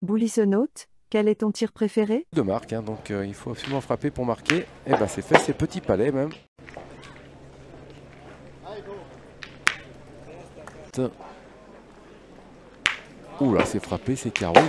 Boulissonote, quel est ton tir préféré? De marque, hein, donc euh, il faut absolument frapper pour marquer. Et ben c'est fait, c'est petit palais même. Ouh là, c'est frappé, c'est carreau.